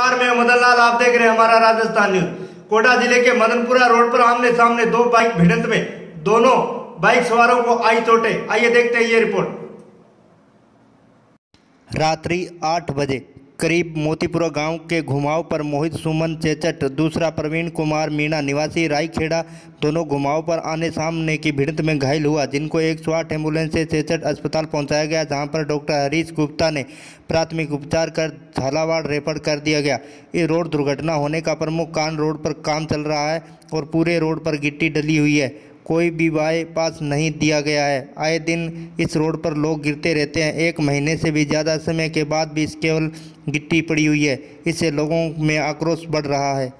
नमस्कार मैं मदन लाल आप देख रहे हैं हमारा राजस्थान न्यूज़। कोटा ज़िले के मदनपुरा रोड पर आमने सामने दो बाइक भिड़ंत में, दोनों बाइक सवारों को आई चोटे। आइए देखते हैं ये रिपोर्ट। रात्रि आठ बजे करीब मोतीपुरा गाँव के घुमाव पर मोहित सुमन चेचट, दूसरा प्रवीण कुमार मीणा, निवासी रायखेड़ा दोनों घुमाव पर आने सामने की भिड़ंत में घायल हुआ, जिनको एक सौ आठ एंबुलेंस से चेचट अस्पताल पहुँचाया गया, जहाँ पर डॉक्टर हरीश गुप्ता ने प्राथमिक उपचार कर झालावाड़ रेफर कर दिया गया। ये रोड दुर्घटना होने का प्रमुख कारण रोड पर काम चल रहा है और पूरे रोड पर गिट्टी डली हुई है। कोई भी बाईपास नहीं दिया गया है। आए दिन इस रोड पर लोग गिरते रहते हैं। एक महीने से भी ज़्यादा समय के बाद भी इस केवल गिट्टी पड़ी हुई है। इससे लोगों में आक्रोश बढ़ रहा है।